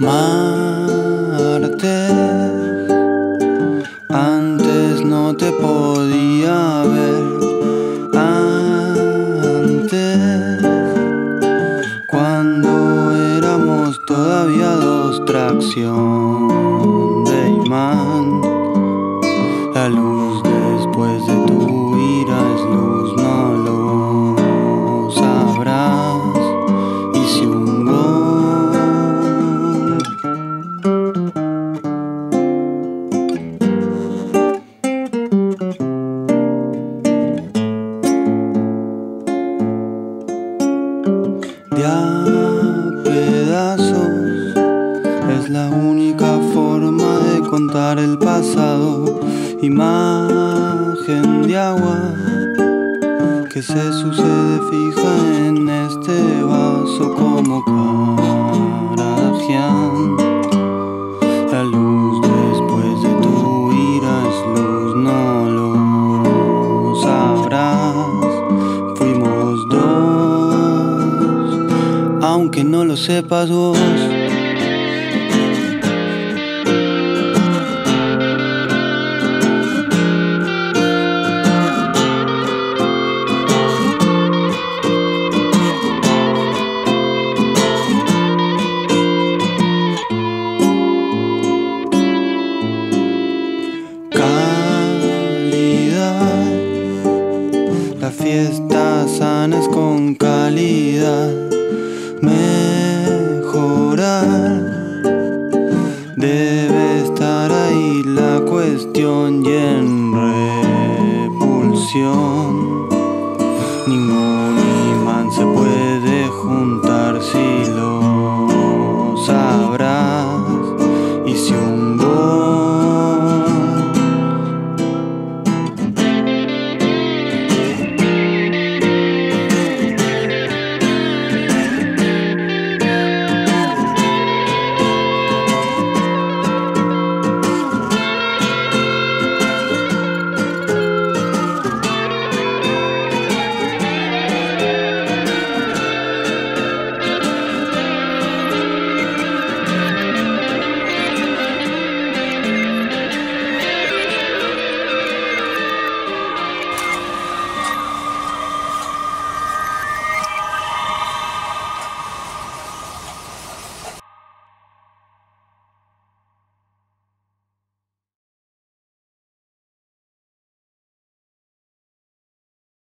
Marte, antes no te podía ver, antes, cuando éramos todavía dos tracción. a pedazos. Es la única forma de contar el pasado. Imagen de agua que se sucede fija en este vaso como cara aunque no lo sepas vos. Calidad, las fiestas sanas con calidad mejorar. Debe estar ahí la cuestión y en repulsión.